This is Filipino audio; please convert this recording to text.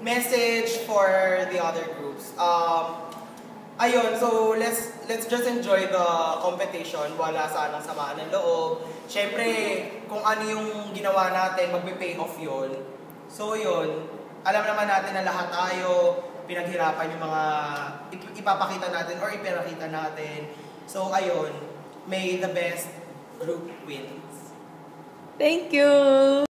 message for the other groups. Um, ayun, so let's let's just enjoy the competition. Wala sanang samaan ng loob. Siyempre, kung ano yung ginawa natin, magpe-pay off yun. So yun, alam naman natin na lahat tayo, pinaghirapan yung mga ip- ipapakita natin or ipinakita natin. So ayun, may the best group wins. Thank you!